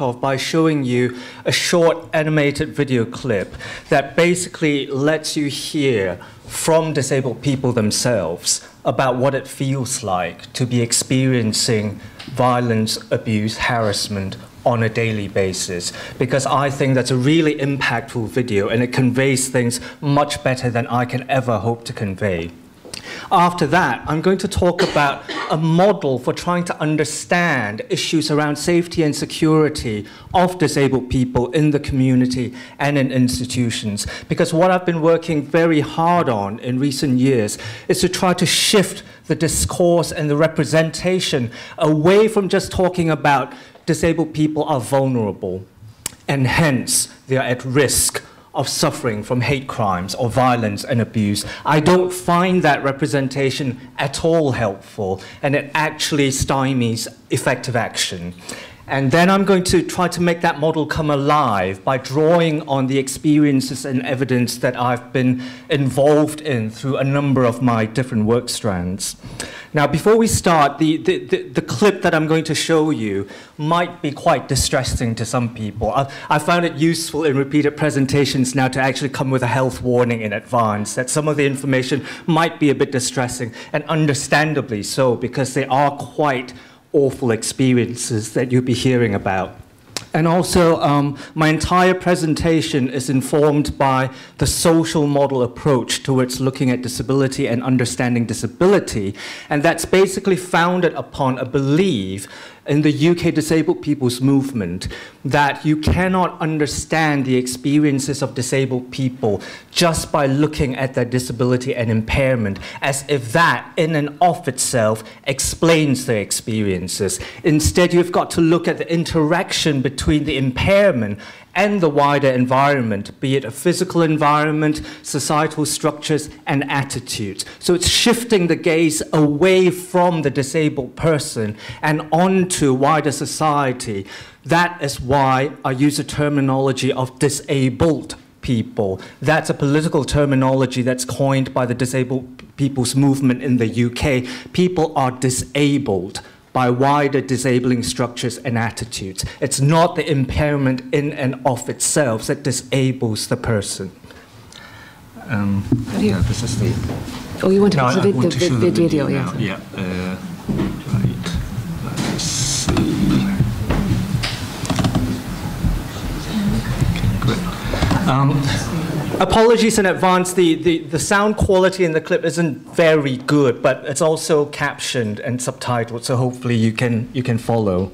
off by showing you a short animated video clip that basically lets you hear from disabled people themselves about what it feels like to be experiencing violence, abuse, harassment on a daily basis because I think that's a really impactful video and it conveys things much better than I can ever hope to convey. After that, I'm going to talk about a model for trying to understand issues around safety and security of disabled people in the community and in institutions. Because what I've been working very hard on in recent years is to try to shift the discourse and the representation away from just talking about disabled people are vulnerable and hence they are at risk of suffering from hate crimes or violence and abuse. I don't find that representation at all helpful, and it actually stymies effective action. And then I'm going to try to make that model come alive by drawing on the experiences and evidence that I've been involved in through a number of my different work strands. Now, before we start, the, the, the, the, clip that I'm going to show you might be quite distressing to some people. I, I found it useful in repeated presentations now to actually come with a health warning in advance that some of the information might be a bit distressing, and understandably so, because they are quite awful experiences that you'll be hearing about. And also, um, my entire presentation is informed by the social model approach towards looking at disability and understanding disability. And that's basically founded upon a belief in the UK disabled people's movement that you cannot understand the experiences of disabled people just by looking at their disability and impairment as if that in and of itself explains their experiences. Instead, you've got to look at the interaction between the impairment and the wider environment, be it a physical environment, societal structures, and attitudes. So it's shifting the gaze away from the disabled person and onto wider society. That is why I use the terminology of disabled people. That's a political terminology that's coined by the disabled people's movement in the UK. People are disabled by wider disabling structures and attitudes. It's not the impairment in and of itself that disables the person. Um, yeah, this is the. Oh, you want to no, the, the, the, the, video, yeah. Yeah. Uh, right. Let's see. Good. Um, Apologies in advance, the, the, the sound quality in the clip isn't very good, but it's also captioned and subtitled, so hopefully you can, you can follow.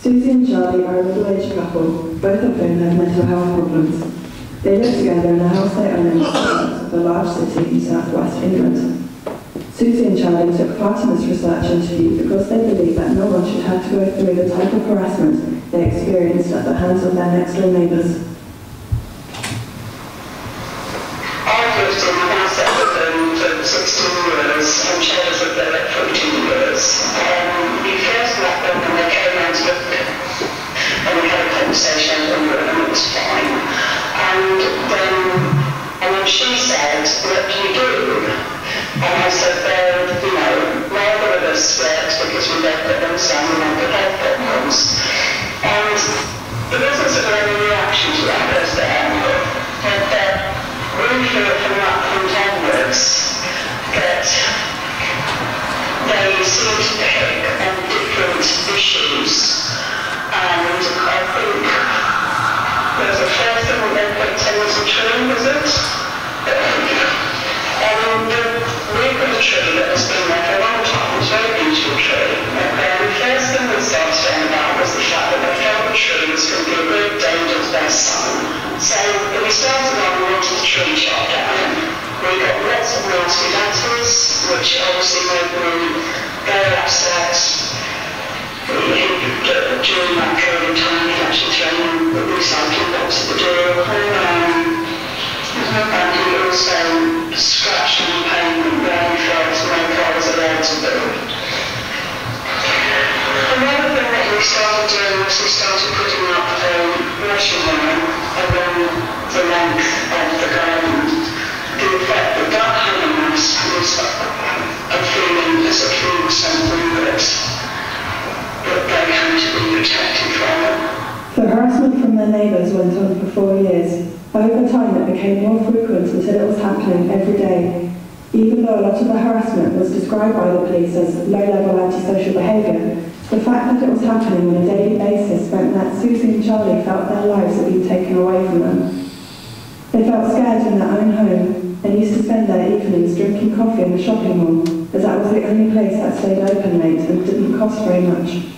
Susie and Charlie are a middle-aged couple, both of whom have mental health problems. They live together in a house they own in the large city in southwest England. Susie and Charlie took part in this research interview because they believe that no one should have to go through the type of harassment they experienced at the hands of their next-door neighbours. Conversation and it was fine. And then, and then she said, what do you do? And I said, well, you know, neither of us works because we both put them some mental health problems. And wasn't sort of any reaction to that, there? But that we feel from that point onwards that they seem to pick on different issues and I think there's a first thing that they put was a tree, was it? And got a tree that has been there for a long time. It's a very beautiful tree. And the first thing that started saying about was the fact that they felt the tree was going to be a great danger to their son. So we started on and to the tree shop down. We got lots of nasty letters, which obviously made me very upset during that period of time, he actually thrown the recycling box at the door. Um, and he also scratched and pain where he felt no car was allowed to do. Another thing that we started doing was we started putting up a became more frequent until it was happening every day. Even though a lot of the harassment was described by the police as low-level antisocial behaviour, the fact that it was happening on a daily basis meant that Susie and Charlie felt their lives had been taken away from them. They felt scared in their own home and used to spend their evenings drinking coffee in the shopping mall, as that was the only place that stayed open late and didn't cost very much.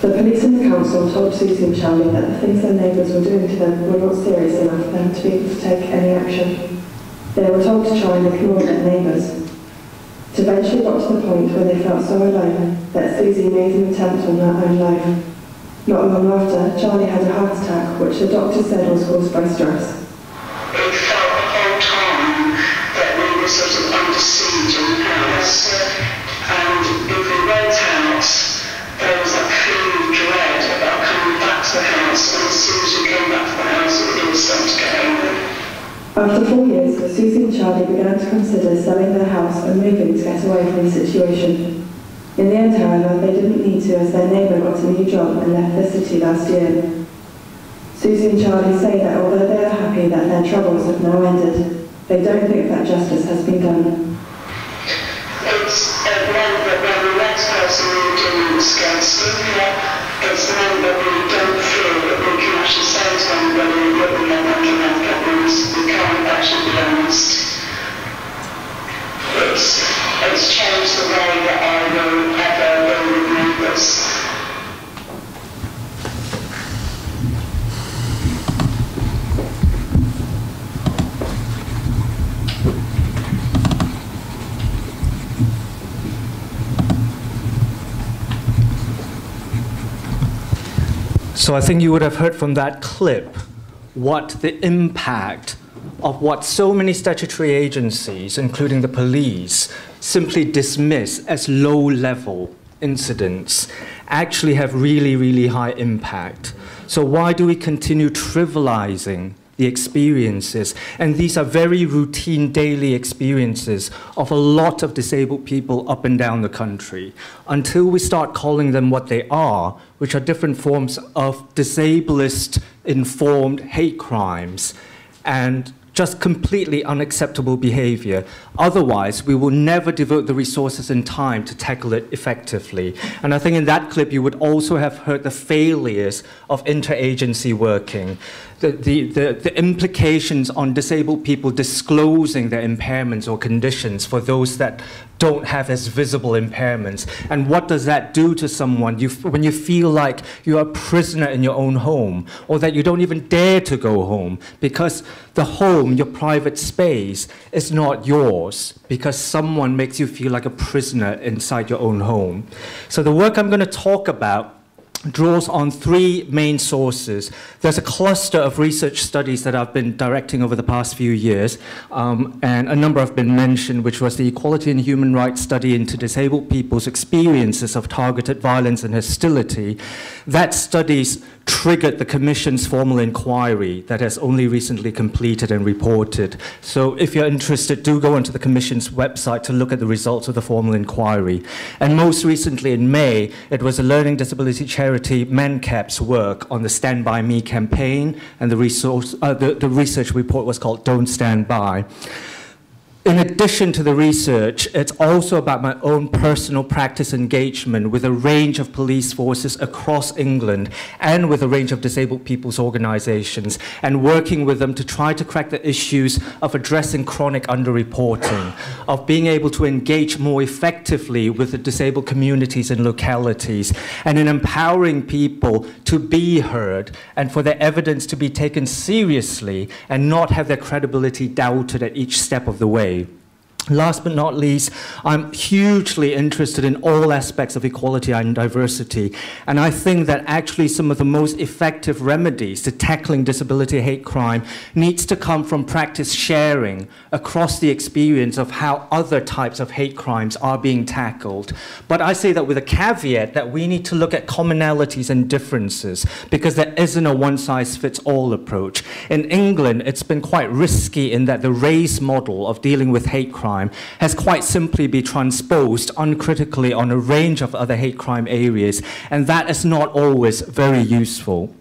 The police and the council told Susie and Charlie that the things their neighbours were doing to them were not serious enough for them to be able to take any action. They were told to try and ignore their neighbours. It eventually got to the point where they felt so alone that Susie made an attempt on her own life. Not long after, Charlie had a heart attack, which the doctor said was caused by stress. It felt the whole time that we were sort of under siege in the house. And if we went After four years, Susie and Charlie began to consider selling their house and moving to get away from the situation. In the end, however, they didn't need to as their neighbour got a new job and left the city last year. Susie and Charlie say that although they are happy that their troubles have now ended, they don't think that justice has been done. It's uh, that when the next person moved in was meant that we don't feel that we can actually say to anybody that we have mental health problems. We can't actually be honest. It's, it's changed the way that I will ever deal with neighbours. So I think you would have heard from that clip what the impact of what so many statutory agencies, including the police, simply dismiss as low level incidents actually have really, really high impact. So why do we continue trivializing the experiences? And these are very routine daily experiences of a lot of disabled people up and down the country until we start calling them what they are, which are different forms of disablist informed hate crimes and just completely unacceptable behavior. Otherwise, we will never devote the resources and time to tackle it effectively. And I think in that clip, you would also have heard the failures of interagency working. The, the, the, the, implications on disabled people disclosing their impairments or conditions for those that don't have as visible impairments. And what does that do to someone you, when you feel like you're a prisoner in your own home or that you don't even dare to go home because the home, your private space, is not yours because someone makes you feel like a prisoner inside your own home. So the work I'm going to talk about draws on three main sources. There's a cluster of research studies that I've been directing over the past few years, um, and a number have been mentioned, which was the Equality and Human Rights Study into Disabled People's Experiences of Targeted Violence and Hostility. That study's triggered the Commission's formal inquiry that has only recently completed and reported. So if you're interested, do go onto the Commission's website to look at the results of the formal inquiry. And most recently in May, it was a learning disability charity, MenCap's work on the Stand By Me campaign, and the, resource, uh, the, the research report was called Don't Stand By. In addition to the research, it's also about my own personal practice engagement with a range of police forces across England and with a range of disabled people's organizations and working with them to try to crack the issues of addressing chronic underreporting, of being able to engage more effectively with the disabled communities and localities, and in empowering people to be heard and for their evidence to be taken seriously and not have their credibility doubted at each step of the way. Last but not least, I'm hugely interested in all aspects of equality and diversity. And I think that actually some of the most effective remedies to tackling disability hate crime needs to come from practice sharing across the experience of how other types of hate crimes are being tackled. But I say that with a caveat that we need to look at commonalities and differences because there isn't a one size fits all approach. In England, it's been quite risky in that the race model of dealing with hate crime crime has quite simply been transposed uncritically on a range of other hate crime areas, and that is not always very useful.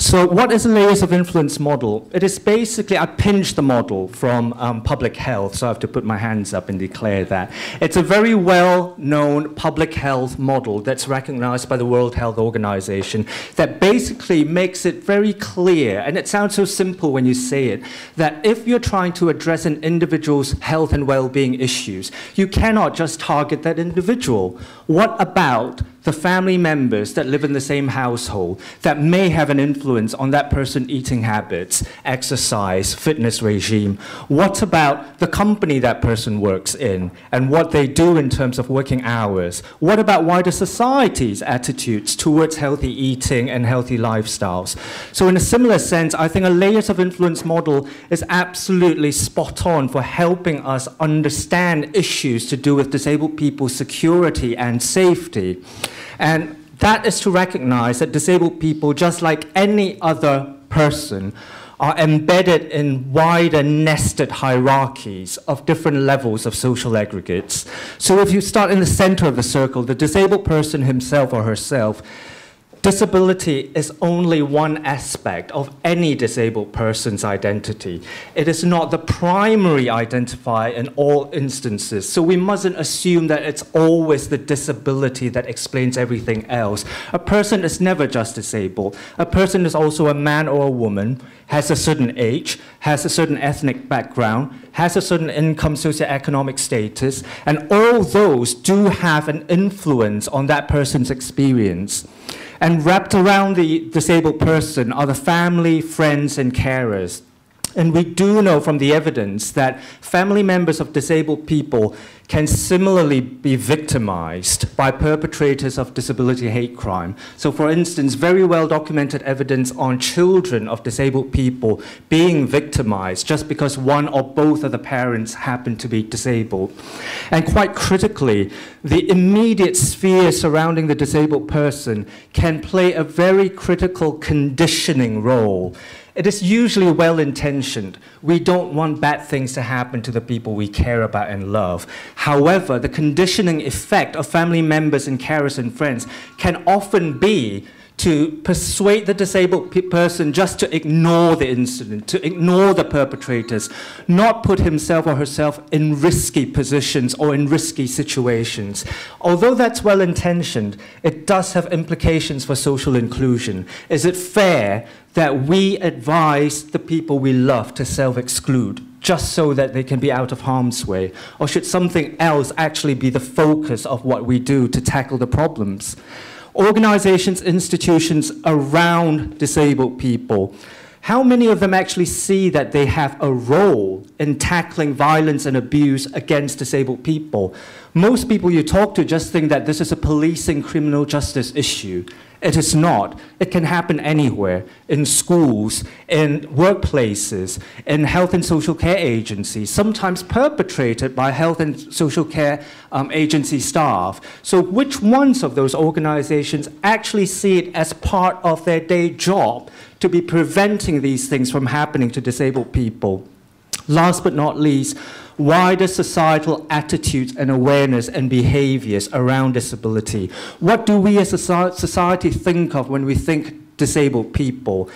So what is the layers of influence model? It is basically, I pinched the model from um, public health, so I have to put my hands up and declare that. It's a very well-known public health model that's recognized by the World Health Organization that basically makes it very clear, and it sounds so simple when you say it, that if you're trying to address an individual's health and well-being issues, you cannot just target that individual. What about the family members that live in the same household that may have an influence on that person eating habits, exercise, fitness regime? What about the company that person works in and what they do in terms of working hours? What about wider society's attitudes towards healthy eating and healthy lifestyles? So in a similar sense, I think a layers of influence model is absolutely spot on for helping us understand issues to do with disabled people's security and safety. And that is to recognize that disabled people, just like any other person, are embedded in wider nested hierarchies of different levels of social aggregates. So if you start in the center of the circle, the disabled person himself or herself Disability is only one aspect of any disabled person's identity. It is not the primary identifier in all instances. So we mustn't assume that it's always the disability that explains everything else. A person is never just disabled. A person is also a man or a woman, has a certain age, has a certain ethnic background, has a certain income socioeconomic status, and all those do have an influence on that person's experience. And wrapped around the disabled person are the family, friends, and carers. And we do know from the evidence that family members of disabled people can similarly be victimized by perpetrators of disability hate crime. So, for instance, very well documented evidence on children of disabled people being victimized just because one or both of the parents happen to be disabled. And quite critically, the immediate sphere surrounding the disabled person can play a very critical conditioning role it is usually well intentioned. We don't want bad things to happen to the people we care about and love. However, the conditioning effect of family members and carers and friends can often be to persuade the disabled person just to ignore the incident, to ignore the perpetrators, not put himself or herself in risky positions or in risky situations. Although that's well intentioned, it does have implications for social inclusion. Is it fair that we advise the people we love to self exclude? just so that they can be out of harm's way? Or should something else actually be the focus of what we do to tackle the problems? Organizations, institutions around disabled people, how many of them actually see that they have a role in tackling violence and abuse against disabled people? Most people you talk to just think that this is a policing criminal justice issue. It is not. It can happen anywhere in schools, in workplaces, in health and social care agencies, sometimes perpetrated by health and social care um, agency staff. So, which ones of those organizations actually see it as part of their day job to be preventing these things from happening to disabled people? Last but not least, wider societal attitudes and awareness and behaviors around disability. What do we as a society think of when we think disabled people?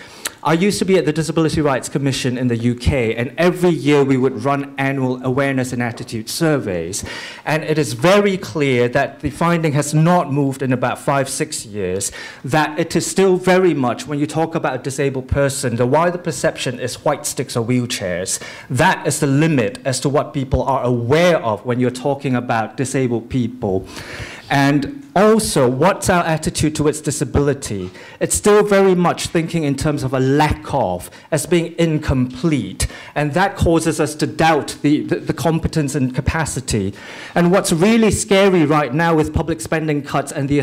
I used to be at the Disability Rights Commission in the UK, and every year we would run annual awareness and attitude surveys. And it is very clear that the finding has not moved in about five, six years, that it is still very much, when you talk about a disabled person, the wider perception is white sticks or wheelchairs. That is the limit as to what people are aware of when you're talking about disabled people. And also, what's our attitude towards disability? It's still very much thinking in terms of a lack of, as being incomplete. And that causes us to doubt the, the, the, competence and capacity. And what's really scary right now with public spending cuts and the,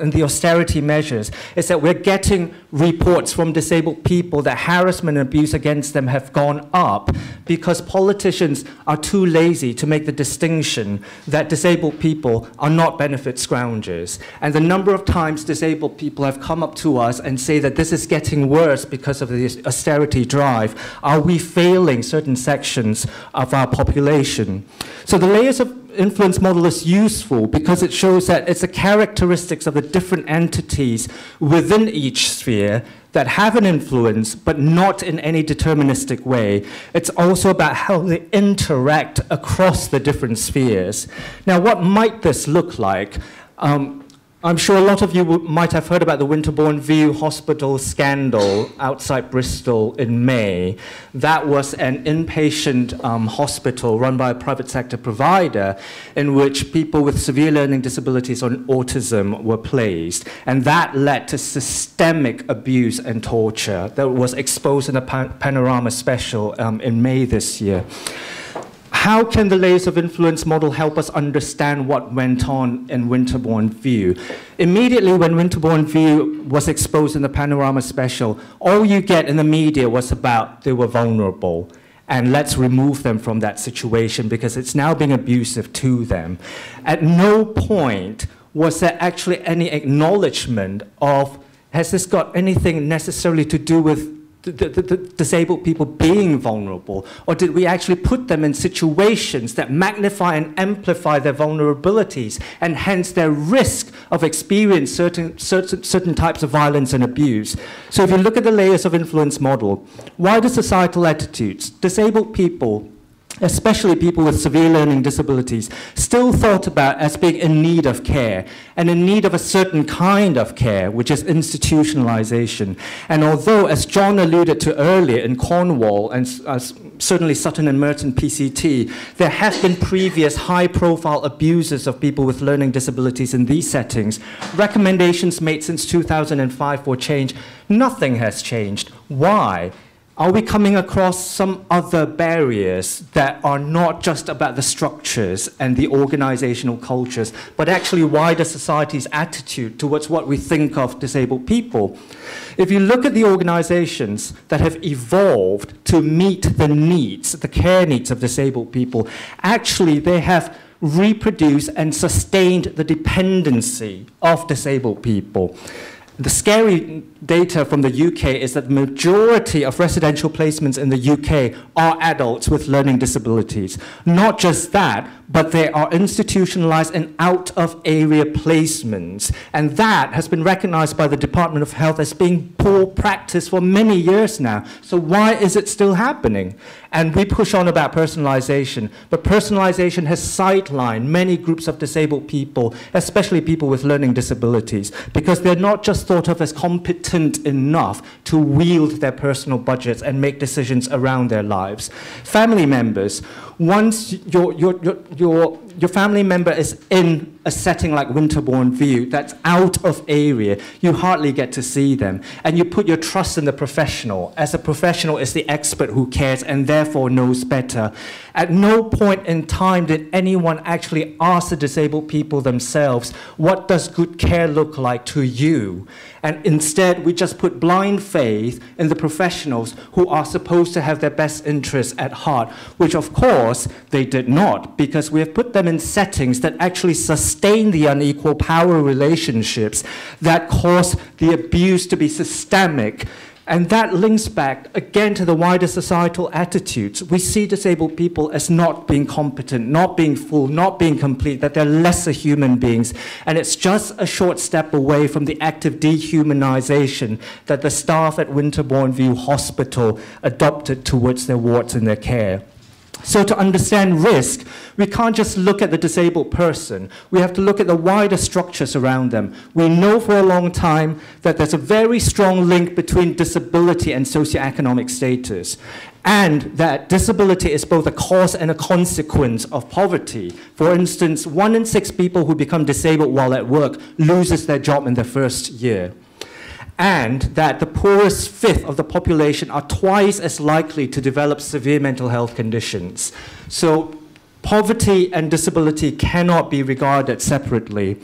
and the austerity measures is that we're getting reports from disabled people that harassment and abuse against them have gone up because politicians are too lazy to make the distinction that disabled people are not benefit scroungers. And the number of times disabled people have come up to us and say that this is getting worse because of the austerity drive. Are we failing certain sections of our population? So the layers of influence model is useful because it shows that it's the characteristics of the different entities within each sphere that have an influence, but not in any deterministic way. It's also about how they interact across the different spheres. Now, what might this look like? Um, I'm sure a lot of you might have heard about the Winterbourne View Hospital scandal outside Bristol in May. That was an inpatient um, hospital run by a private sector provider in which people with severe learning disabilities or autism were placed. And that led to systemic abuse and torture that was exposed in a pan panorama special um, in May this year how can the layers of influence model help us understand what went on in Winterbourne View? Immediately when Winterbourne View was exposed in the Panorama special, all you get in the media was about they were vulnerable and let's remove them from that situation because it's now being abusive to them. At no point was there actually any acknowledgement of has this got anything necessarily to do with disabled people being vulnerable? Or did we actually put them in situations that magnify and amplify their vulnerabilities and hence their risk of experiencing certain, certain, certain types of violence and abuse? So if you look at the layers of influence model, wider societal attitudes, disabled people especially people with severe learning disabilities, still thought about as being in need of care and in need of a certain kind of care, which is institutionalization. And although, as John alluded to earlier in Cornwall and uh, certainly Sutton and Merton PCT, there have been previous high profile abuses of people with learning disabilities in these settings, recommendations made since 2005 for change, nothing has changed. Why? Are we coming across some other barriers that are not just about the structures and the organizational cultures, but actually wider society's attitude towards what we think of disabled people? If you look at the organizations that have evolved to meet the needs, the care needs of disabled people, actually they have reproduced and sustained the dependency of disabled people. The scary data from the UK is that the majority of residential placements in the UK are adults with learning disabilities. Not just that, but they are institutionalized and out of area placements. And that has been recognized by the Department of Health as being poor practice for many years now. So why is it still happening? And we push on about personalization, but personalization has sidelined many groups of disabled people, especially people with learning disabilities, because they're not just thought of as competent enough to wield their personal budgets and make decisions around their lives. Family members, once your, your, your, your, your family member is in a setting like Winterbourne View that's out of area, you hardly get to see them. And you put your trust in the professional, as a professional is the expert who cares and therefore knows better. At no point in time did anyone actually ask the disabled people themselves, what does good care look like to you? And instead, we just put blind faith in the professionals who are supposed to have their best interests at heart, which of course they did not, because we have put them in settings that actually sustain the unequal power relationships that cause the abuse to be systemic And that links back again to the wider societal attitudes. We see disabled people as not being competent, not being full, not being complete, that they're lesser human beings. And it's just a short step away from the active dehumanization that the staff at Winterbourne View Hospital adopted towards their wards and their care. So to understand risk, we can't just look at the disabled person. We have to look at the wider structures around them. We know for a long time that there's a very strong link between disability and socioeconomic status, and that disability is both a cause and a consequence of poverty. For instance, one in six people who become disabled while at work loses their job in their first year and that the poorest fifth of the population are twice as likely to develop severe mental health conditions. So poverty and disability cannot be regarded separately.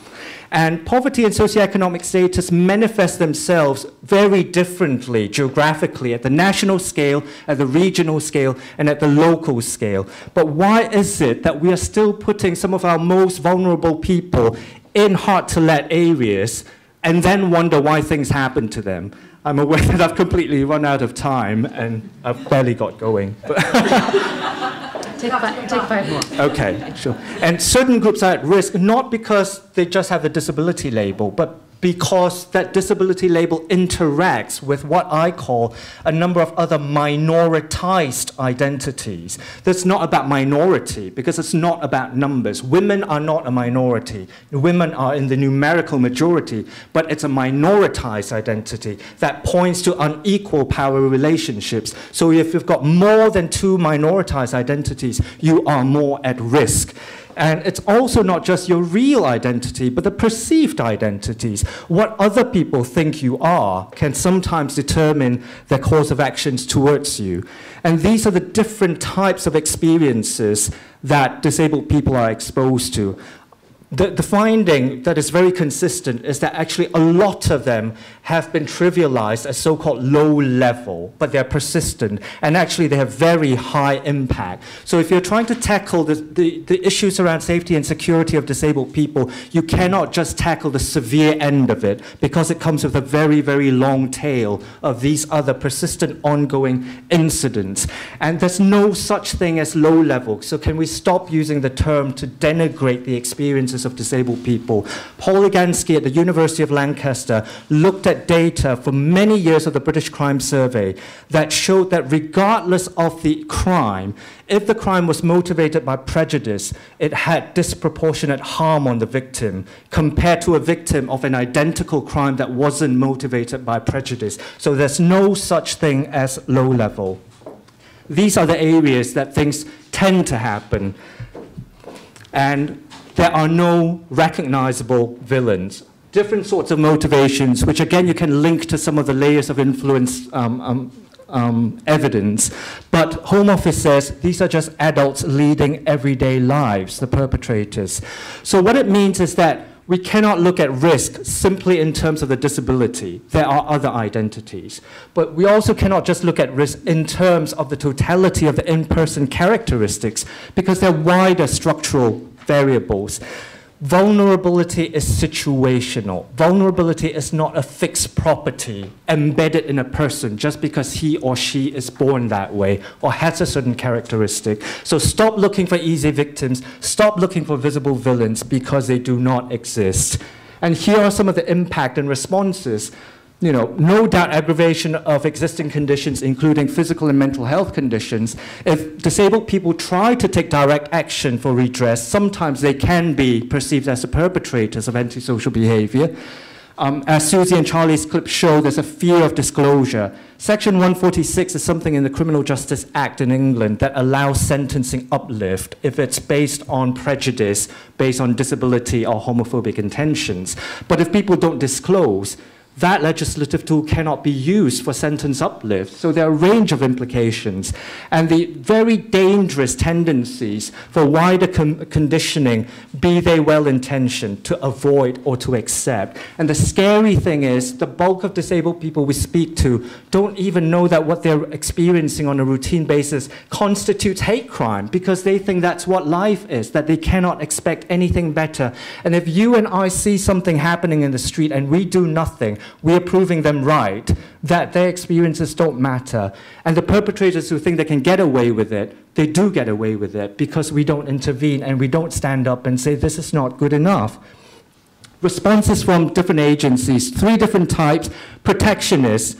And poverty and socioeconomic status manifest themselves very differently geographically at the national scale, at the regional scale, and at the local scale. But why is it that we are still putting some of our most vulnerable people in hard to let areas and then wonder why things happen to them. I'm aware that I've completely run out of time and I've barely got going. take, five, take five more. Okay, sure. And certain groups are at risk not because they just have the disability label, but because that disability label interacts with what I call a number of other minoritized identities. That's not about minority because it's not about numbers. Women are not a minority. Women are in the numerical majority, but it's a minoritized identity that points to unequal power relationships. So if you've got more than two minoritized identities, you are more at risk. And it's also not just your real identity, but the perceived identities. What other people think you are can sometimes determine their course of actions towards you. And these are the different types of experiences that disabled people are exposed to the, the, finding that is very consistent is that actually a lot of them have been trivialized as so-called low level, but they're persistent, and actually they have very high impact. So if you're trying to tackle the, the, the issues around safety and security of disabled people, you cannot just tackle the severe end of it, because it comes with a very, very long tail of these other persistent ongoing incidents. And there's no such thing as low level. So can we stop using the term to denigrate the experiences of disabled people. Paul Iganski at the University of Lancaster looked at data for many years of the British Crime Survey that showed that regardless of the crime, if the crime was motivated by prejudice, it had disproportionate harm on the victim compared to a victim of an identical crime that wasn't motivated by prejudice. So there's no such thing as low level. These are the areas that things tend to happen. And there are no recognizable villains. Different sorts of motivations, which again you can link to some of the layers of influence um, um, um, evidence. But Home Office says these are just adults leading everyday lives, the perpetrators. So what it means is that we cannot look at risk simply in terms of the disability. There are other identities. But we also cannot just look at risk in terms of the totality of the in-person characteristics because there are wider structural variables. Vulnerability is situational. Vulnerability is not a fixed property embedded in a person just because he or she is born that way or has a certain characteristic. So stop looking for easy victims, stop looking for visible villains because they do not exist. And here are some of the impact and responses you know, no doubt aggravation of existing conditions, including physical and mental health conditions. If disabled people try to take direct action for redress, sometimes they can be perceived as the perpetrators of antisocial behavior. Um, as Susie and Charlie's clip show, there's a fear of disclosure. Section 146 is something in the Criminal Justice Act in England that allows sentencing uplift if it's based on prejudice, based on disability or homophobic intentions. But if people don't disclose, that legislative tool cannot be used for sentence uplift. So there are a range of implications. And the very dangerous tendencies for wider conditioning, be they well intentioned, to avoid or to accept. And the scary thing is, the bulk of disabled people we speak to don't even know that what they're experiencing on a routine basis constitutes hate crime because they think that's what life is, that they cannot expect anything better. And if you and I see something happening in the street and we do nothing, we are proving them right, that their experiences don't matter. And the perpetrators who think they can get away with it, they do get away with it because we don't intervene and we don't stand up and say, this is not good enough responses from different agencies, three different types, protectionists,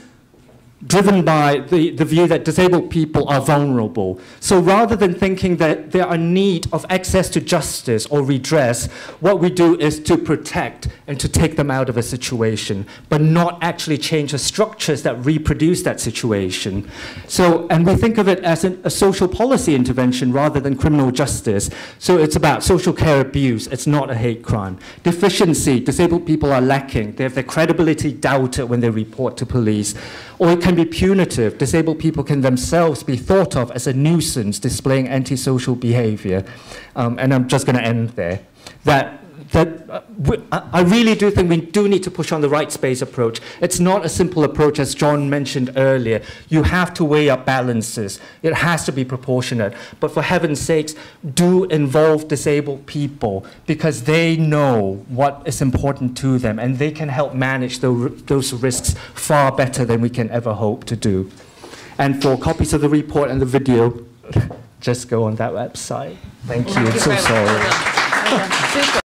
driven by the, the view that disabled people are vulnerable. So rather than thinking that there are need of access to justice or redress, what we do is to protect and to take them out of a situation, but not actually change the structures that reproduce that situation. So, and we think of it as an, a social policy intervention rather than criminal justice. So it's about social care abuse, it's not a hate crime. Deficiency, disabled people are lacking. They have their credibility doubted when they report to police. Or it can be punitive. Disabled people can themselves be thought of as a nuisance displaying antisocial behavior. Um, and I'm just going to end there. That that uh, we, I really do think we do need to push on the rights based approach. It's not a simple approach, as John mentioned earlier. You have to weigh up balances. It has to be proportionate. But for heaven's sakes, do involve disabled people because they know what is important to them and they can help manage the, those risks far better than we can ever hope to do. And for copies of the report and the video, just go on that website. Thank you. Thank you so sorry.